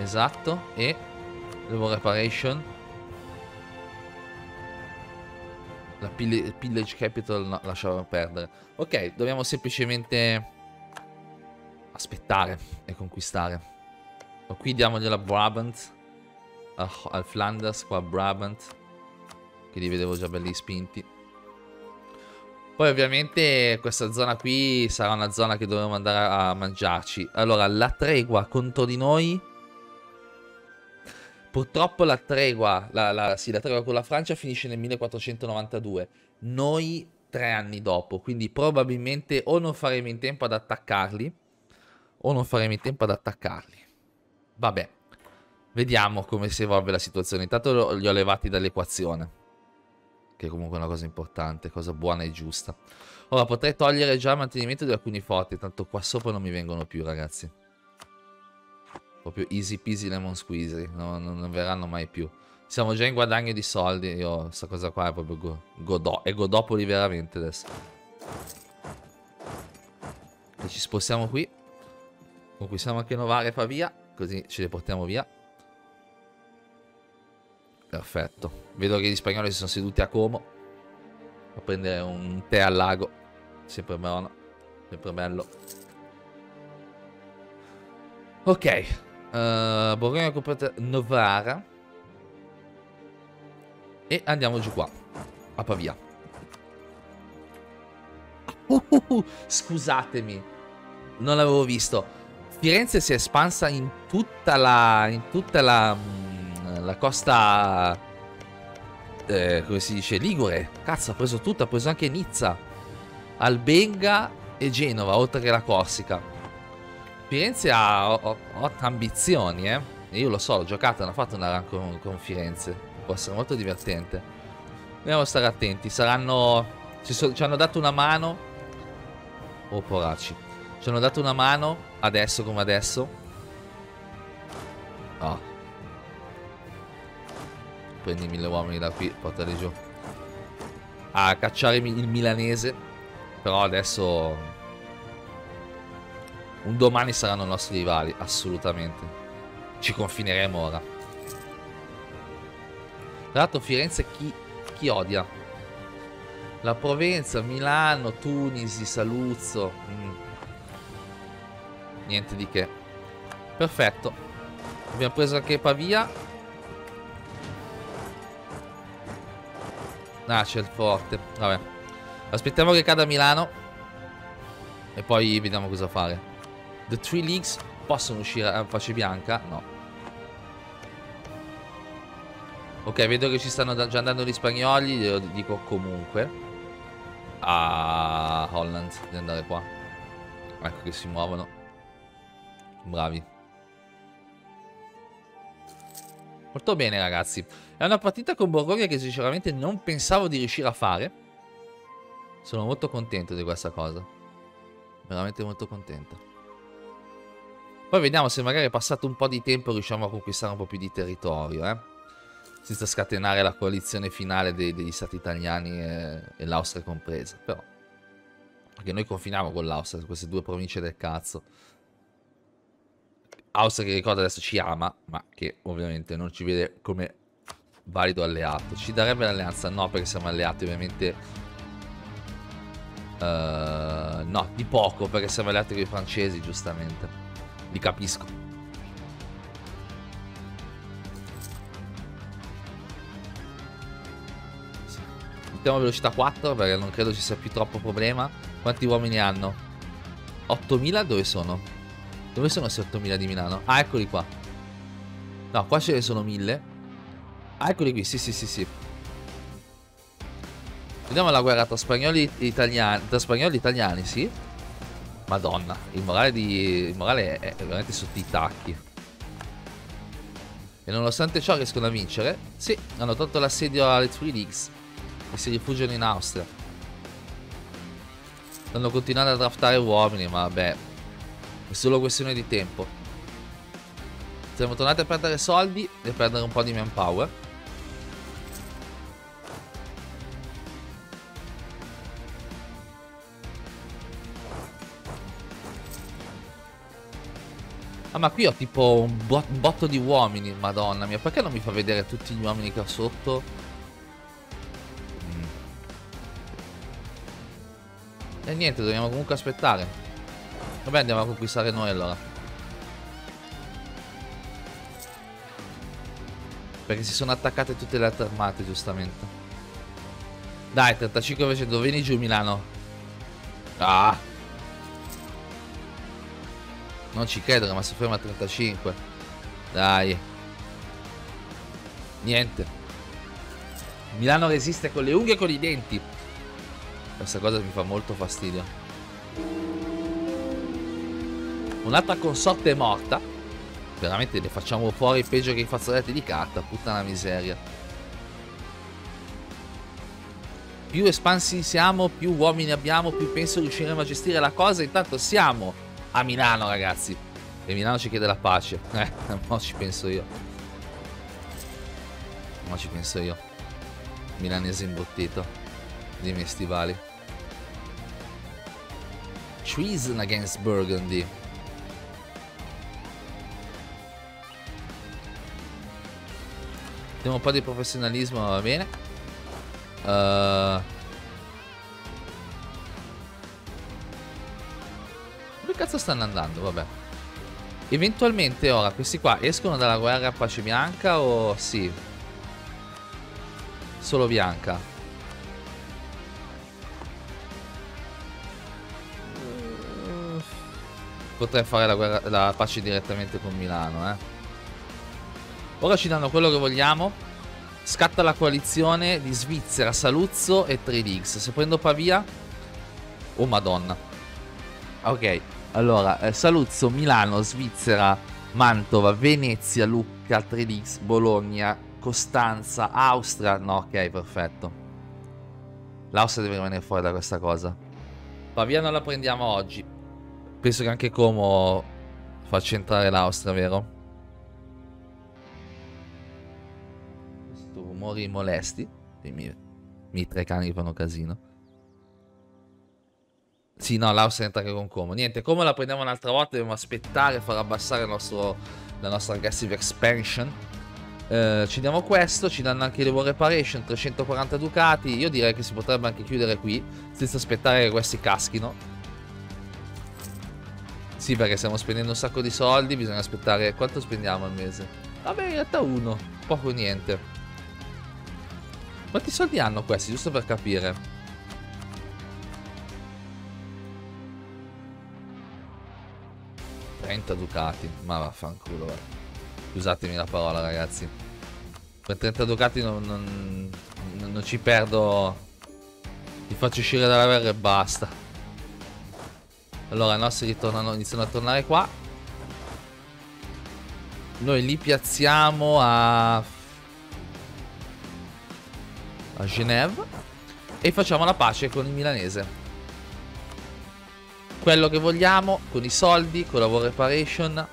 Esatto. E devo reparation. La pillage capital no, lasciamo perdere. Ok, dobbiamo semplicemente aspettare e conquistare. Ma qui diamogliela a Brabant. al Flanders, qua Brabant. Che li vedevo già belli spinti. Poi ovviamente questa zona qui sarà una zona che dovremo andare a mangiarci. Allora, la tregua contro di noi... Purtroppo la tregua, la, la, sì, la tregua con la Francia finisce nel 1492. Noi tre anni dopo, quindi probabilmente o non faremo in tempo ad attaccarli, o non faremo in tempo ad attaccarli. Vabbè, vediamo come si evolve la situazione. Intanto li ho levati dall'equazione che è comunque una cosa importante, cosa buona e giusta. Ora potrei togliere già il mantenimento di alcuni forti, tanto qua sopra non mi vengono più ragazzi. Proprio easy peasy lemon squeezy, no, non, verranno mai più. Siamo già in guadagno di soldi, io questa cosa qua è proprio go godò, è godopoli veramente adesso. E ci spostiamo qui. Conquistiamo anche Novare e Pavia, così ce le portiamo via. Perfetto. Vedo che gli spagnoli si sono seduti a Como. A prendere un tè al lago. Sempre buono. Sempre bello. Ok. Uh, Borgogna comprata Novara. E andiamo giù qua. A Pavia. Uh, uh, uh, scusatemi. Non l'avevo visto. Firenze si è espansa in tutta la... In tutta la mm, la costa, eh, come si dice, Ligure. Cazzo, ha preso tutto, ha preso anche Nizza, Albenga e Genova, oltre che la Corsica. Firenze ha ottime ambizioni, eh. Io lo so, l'ho giocata, hanno fatto una run con, con Firenze. Può essere molto divertente. Dobbiamo stare attenti, saranno... Ci, so, ci hanno dato una mano... Oh, poracci. Ci hanno dato una mano, adesso come adesso. Oh, Prendi mille uomini da qui, portali giù. A cacciare il milanese. Però adesso... Un domani saranno nostri rivali, assolutamente. Ci confineremo ora. Tra l'altro Firenze chi, chi odia? La Provenza, Milano, Tunisi, Saluzzo. Mm. Niente di che. Perfetto. Abbiamo preso anche Pavia. Ah, c'è il forte. Vabbè. Aspettiamo che cada Milano. E poi vediamo cosa fare. The Three Leagues possono uscire a pace bianca? No. Ok, vedo che ci stanno già andando gli spagnoli. Glielo dico comunque. A Holland di andare qua. Ecco che si muovono. Bravi. Molto bene ragazzi. È una partita con Borgogna che sinceramente non pensavo di riuscire a fare. Sono molto contento di questa cosa. Veramente molto contento. Poi vediamo se magari passato un po' di tempo riusciamo a conquistare un po' più di territorio, eh. Senza scatenare la coalizione finale dei, degli stati italiani e, e l'Austria compresa. Però. Perché noi confiniamo con l'Austria, queste due province del cazzo. Austria che ricordo adesso ci ama, ma che ovviamente non ci vede come valido alleato. Ci darebbe l'alleanza? No, perché siamo alleati ovviamente... Uh, no, di poco, perché siamo alleati con i francesi, giustamente. Li capisco. Mettiamo velocità 4 perché non credo ci sia più troppo problema. Quanti uomini hanno? 8000 dove sono? Dove sono questi 8000 di Milano? Ah, eccoli qua. No, qua ce ne sono 1000. Ah, eccoli qui, sì, sì, sì, sì. Vediamo la guerra tra spagnoli e italiani. Tra spagnoli e italiani, sì. Madonna, il morale, di... il morale è veramente sotto i tacchi. E nonostante ciò riescono a vincere. Sì, hanno tolto l'assedio alle Three Leagues. E si rifugiano in Austria. Stanno continuando a draftare uomini, ma vabbè. È solo questione di tempo. Siamo tornati a perdere soldi e a perdere un po' di manpower. Ah, ma qui ho tipo un, bo botto di uomini, madonna mia. Perché non mi fa vedere tutti gli uomini che ho sotto? Mm. E niente, dobbiamo comunque aspettare. Vabbè, andiamo a conquistare noi allora. Perché si sono attaccate tutte le altre armate, giustamente. Dai, 35%, vieni giù Milano. Ah! Non ci credo ma si ferma a 35. Dai. Niente. Milano resiste con le unghie e con i denti. Questa cosa mi fa molto fastidio. Un'altra consorte è morta. Veramente le facciamo fuori peggio che i fazzoletti di carta. Puttana miseria. Più espansi siamo, più uomini abbiamo, più penso riusciremo a gestire la cosa. Intanto siamo a Milano, ragazzi. E Milano ci chiede la pace. Eh, mo ci penso io. Mo ci penso io. Milanese imbottito. Di miei stivali. Treason against Burgundy. Abbiamo un po' di professionalismo, va bene. Uh, cazzo stanno andando? Vabbè. Eventualmente ora questi qua escono dalla guerra a pace bianca o sì? Solo bianca. Potrei fare la, guerra, la pace direttamente con Milano, eh. Ora ci danno quello che vogliamo. Scatta la coalizione di Svizzera, Saluzzo e 3Dix. Se prendo Pavia... Oh madonna. Ok. Allora, eh, Saluzzo, Milano, Svizzera, Mantova, Venezia, Lucca, Trelix, Bologna, Costanza, Austria. No, ok, perfetto. L'Austria deve rimanere fuori da questa cosa. Pavia non la prendiamo oggi. Penso che anche Como faccia entrare l'Austria, vero? Questo rumori molesti. I miei, tre cani fanno casino. Sì, no, l'Austria entra anche con Como. Niente, Como la prendiamo un'altra volta, dobbiamo aspettare, far abbassare nostro, la nostra aggressive expansion. Eh, ci diamo questo, ci danno anche le war reparation, 340 ducati. Io direi che si potrebbe anche chiudere qui, senza aspettare che questi caschino. Sì, perché stiamo spendendo un sacco di soldi, bisogna aspettare... Quanto spendiamo al mese? Vabbè, in realtà uno, poco niente. Quanti soldi hanno questi, giusto per capire? 30 ducati. Ma vaffanculo, va. Scusatemi la parola, ragazzi. Per 30 ducati non, non, non ci perdo. Li faccio uscire dalla guerra e basta. Allora, i nostri ritornano, iniziano a tornare qua. Noi li piazziamo a... A Genève. E facciamo la pace con il milanese quello che vogliamo con i soldi, con la war reparation.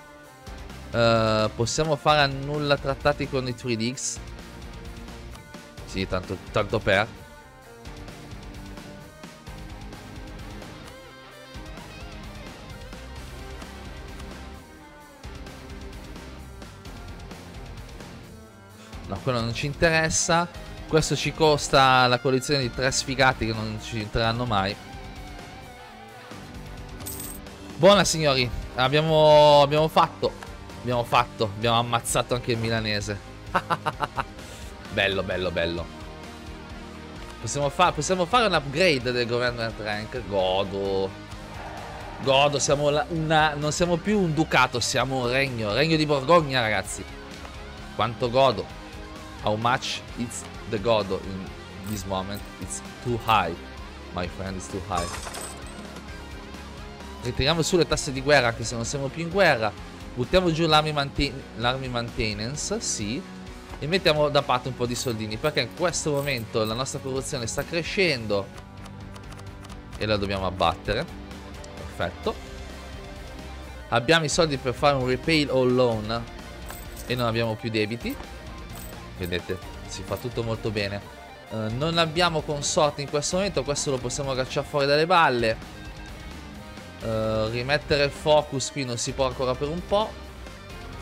Uh, possiamo fare a nulla trattati con i 3DX. Sì, tanto, tanto per. No, quello non ci interessa. Questo ci costa la collezione di tre sfigati che non ci entreranno mai. Buona signori, abbiamo, abbiamo fatto, abbiamo fatto, abbiamo ammazzato anche il milanese. bello, bello, bello. Possiamo, fa possiamo, fare un upgrade del government rank. Godo. Godo, siamo una, non siamo più un ducato, siamo un regno. Regno di Borgogna, ragazzi. Quanto godo. How much it's the godo in this moment. It's too high. My friend, it's too high. Ritiriamo su le tasse di guerra anche se non siamo più in guerra. Buttiamo giù l'army, mainten maintenance, sì. E mettiamo da parte un po' di soldini. Perché in questo momento la nostra corruzione sta crescendo. E la dobbiamo abbattere. Perfetto. Abbiamo i soldi per fare un repay all loan. E non abbiamo più debiti. Vedete, si fa tutto molto bene. Uh, non abbiamo consorti in questo momento. Questo lo possiamo cacciare fuori dalle balle. Uh, rimettere il focus qui non si può ancora per un po'.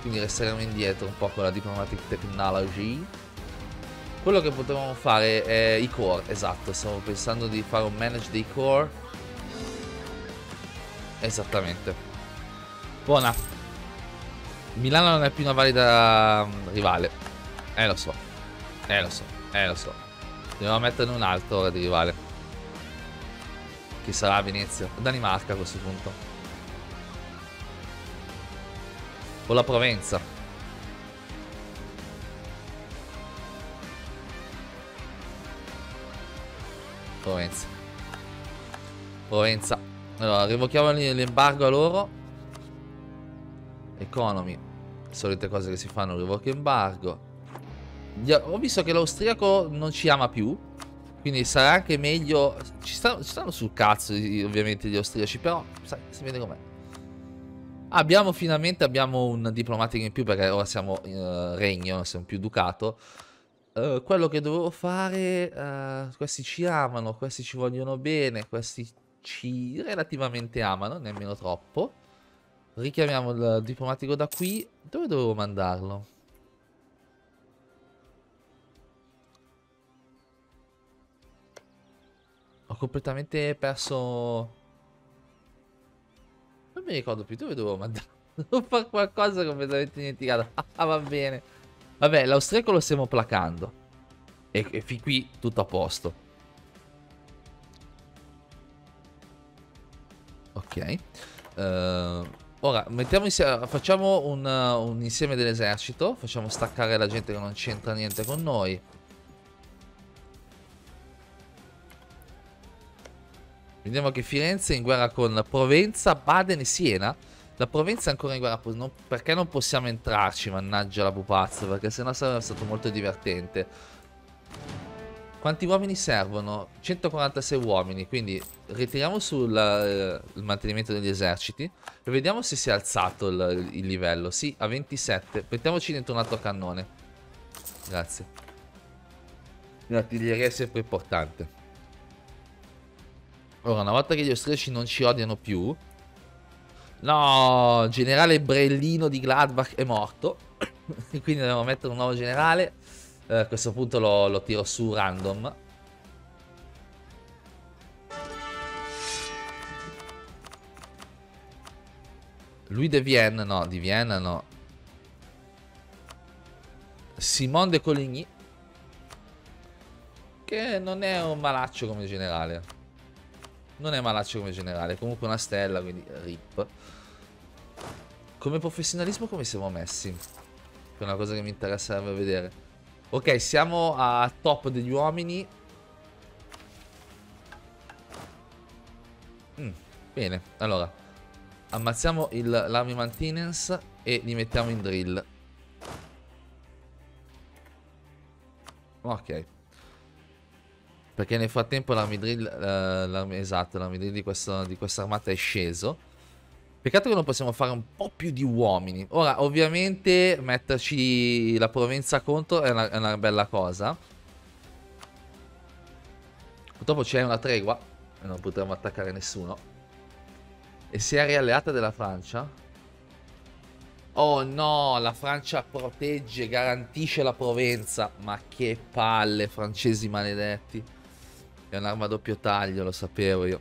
quindi resteremo indietro un po' con la Diplomatic Technology. Quello che potevamo fare è i core, esatto, stavo pensando di fare un manage dei core. Esattamente. Buona. Milano non è più una valida mm, rivale. Eh lo so. Eh lo so. Eh lo so. Dobbiamo metterne un altro ora di rivale. Chi sarà Venezia? Danimarca a questo punto. O la Provenza. Provenza. Provenza. Allora, rivochiamo l'embargo a loro. Economy. Solite cose che si fanno, rivoca embargo. Ho visto che l'austriaco non ci ama più. Quindi sarà anche meglio... Ci stanno, ci stanno sul cazzo, ovviamente, gli austriaci. Però, sai, si vede com'è. Abbiamo finalmente abbiamo un diplomatico in più perché ora siamo uh, regno, non siamo più ducato. Uh, quello che dovevo fare, uh, questi ci amano, questi ci vogliono bene, questi ci relativamente amano, nemmeno troppo. Richiamiamo il diplomatico da qui. Dove dovevo mandarlo? Ho completamente perso mi ricordo più dove dovevo mandare. Devo fare qualcosa completamente dimenticato. Ah, va bene. Vabbè, l'austriaco lo stiamo placando. E, e fin qui tutto a posto. Ok. Uh, ora, insieme, facciamo un, un insieme dell'esercito. Facciamo staccare la gente che non c'entra niente con noi. Vediamo che Firenze è in guerra con Provenza, Baden e Siena. La Provenza è ancora in guerra. Non, perché non possiamo entrarci, mannaggia la pupazza? Perché sennò sarebbe stato molto divertente. Quanti uomini servono? 146 uomini, quindi ritiriamo sul eh, mantenimento degli eserciti e vediamo se si è alzato il, il livello. Sì, a 27. Mettiamoci dentro un altro cannone. Grazie. L'artiglieria è sempre importante. Ora, una volta che gli austriaci non ci odiano più... No, generale Brellino di Gladbach è morto. Quindi dobbiamo mettere un nuovo generale. Eh, a questo punto lo, lo tiro su random. Lui de Vienne, no, di Vienna no. Simone de Coligny. Che non è un malaccio come generale. Non è malaccio come generale, comunque una stella, quindi rip. Come professionalismo come siamo messi? È una cosa che mi interesserebbe vedere. Ok, siamo a top degli uomini. Mm, bene, allora. Ammazziamo l'army maintenance e li mettiamo in drill. Ok. Perché nel frattempo l'army drill, uh, esatto, l'army drill di, di questa armata è sceso. Peccato che non possiamo fare un po' più di uomini. Ora, ovviamente, metterci la Provenza contro è una, è una bella cosa. Purtroppo c'è una tregua e non potremo attaccare nessuno. E si è rialleata della Francia? Oh no, la Francia protegge, garantisce la Provenza. Ma che palle, francesi maledetti. È un'arma a doppio taglio, lo sapevo io.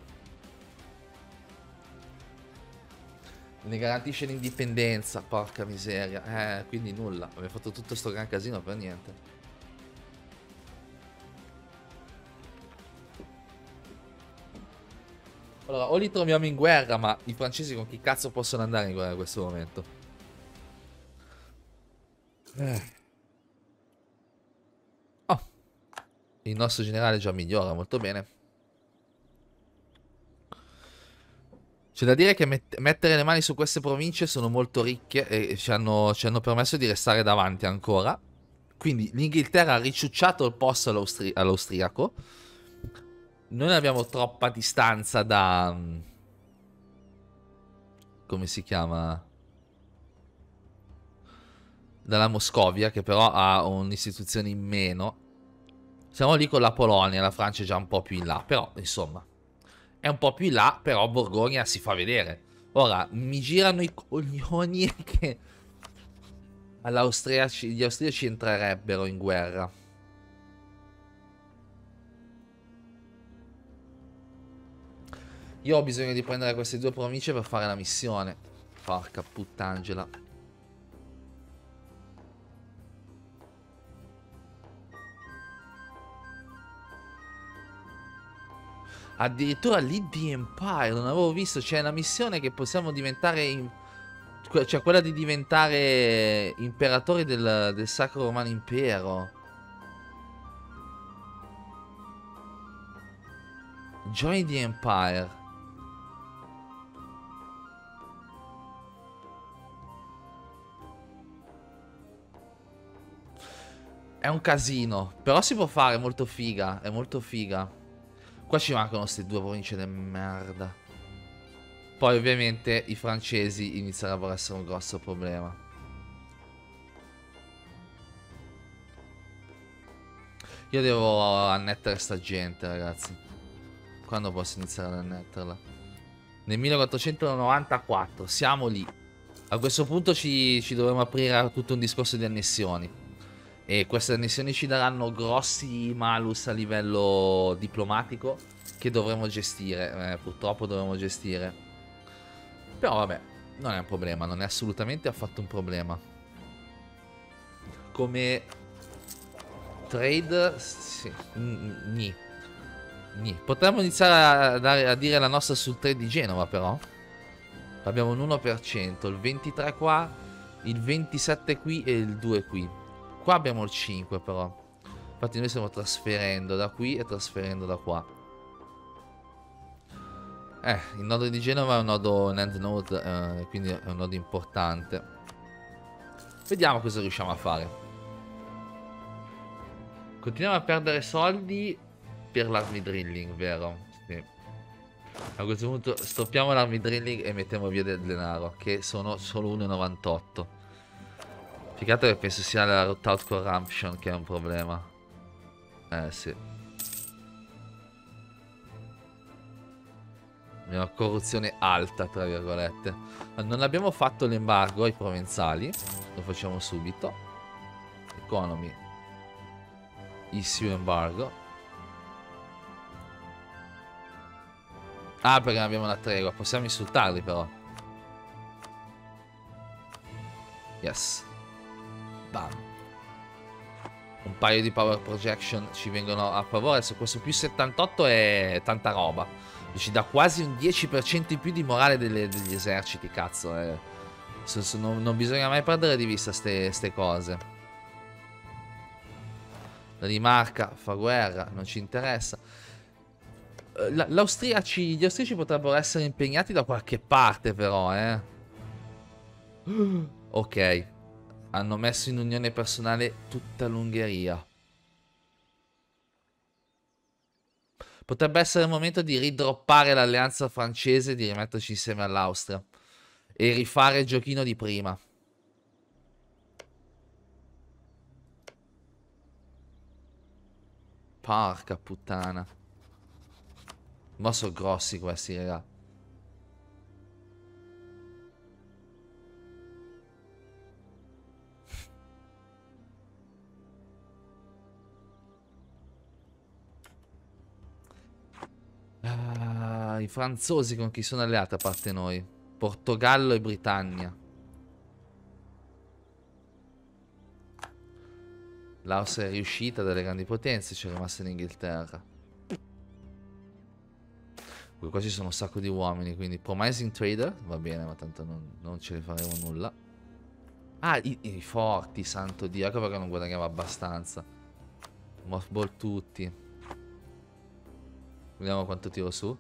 Ne garantisce l'indipendenza, porca miseria. Eh, quindi nulla. Abbiamo fatto tutto sto gran casino per niente. Allora, o li troviamo in guerra, ma i francesi con chi cazzo possono andare in guerra in questo momento? Eh. Il nostro generale già migliora molto bene. C'è da dire che met mettere le mani su queste province sono molto ricche e ci hanno, ci hanno permesso di restare davanti ancora. Quindi l'Inghilterra ha ricciucciato il posto all'austriaco. Noi abbiamo troppa distanza da... Come si chiama? Dalla Moscovia, che però ha un'istituzione in meno siamo lì con la Polonia, la Francia è già un po' più in là, però insomma è un po' più in là, però Borgogna si fa vedere. Ora, mi girano i coglioni che All'austriaci, gli austriaci entrerebbero in guerra. Io ho bisogno di prendere queste due province per fare la missione. Porca puttangela. Addirittura lì di Empire, non avevo visto, c'è una missione che possiamo diventare... In... Cioè quella di diventare imperatori del, del Sacro Romano Impero. Join the Empire. È un casino. Però si può fare, è molto figa. È molto figa. Qua ci mancano queste due province di merda. Poi ovviamente i francesi inizierebbero a essere un grosso problema. Io devo annettere sta gente, ragazzi. Quando posso iniziare ad annetterla? Nel 1494, siamo lì. A questo punto ci, ci dovremo aprire a tutto un discorso di annessioni. E queste annessioni ci daranno grossi malus a livello diplomatico che dovremo gestire, eh, purtroppo dovremo gestire. Però vabbè, non è un problema, non è assolutamente affatto un problema. Come trade, sì, ni. ni. Potremmo iniziare a, dare, a dire la nostra sul trade di Genova però. Abbiamo un 1%, il 23 qua, il 27 qui e il 2 qui. Qua abbiamo il 5 però. Infatti noi stiamo trasferendo da qui e trasferendo da qua. Eh, il nodo di Genova è un nodo end node, eh, quindi è un nodo importante. Vediamo cosa riusciamo a fare. Continuiamo a perdere soldi per l'army drilling, vero? Sì. A questo punto stoppiamo l'army drilling e mettiamo via del denaro, che sono solo 1,98. Più che penso sia la route corruption che è un problema. Eh sì. Abbiamo corruzione alta, tra virgolette. Non abbiamo fatto l'embargo ai provenzali. Lo facciamo subito. Economy. Issue embargo. Ah, perché non abbiamo una tregua. Possiamo insultarli però. Yes. Bam. Un paio di power projection ci vengono a favore. Adesso questo più 78 è tanta roba. Ci dà quasi un 10% in più di morale delle, degli eserciti, cazzo. Eh. So, non, non, bisogna mai perdere di vista queste cose. La Danimarca fa guerra, non ci interessa. Eh, L'austriaci, gli austriaci potrebbero essere impegnati da qualche parte però, eh. Ok hanno messo in unione personale tutta l'Ungheria. Potrebbe essere il momento di ridroppare l'alleanza francese e di rimetterci insieme all'Austria. E rifare il giochino di prima. Porca puttana. Ma sono grossi questi, raga. Ah, I franzosi con chi sono alleati a parte noi? Portogallo e Britannia. L'Austria è riuscita dalle grandi potenze, c'è rimasta l'Inghilterra. Qua ci sono un sacco di uomini, quindi Promising Trader, va bene, ma tanto non, non ce ne faremo nulla. Ah, i, i, forti, santo Dio, ecco perché non guadagniamo abbastanza. Mothball tutti. Vediamo quanto tiro su.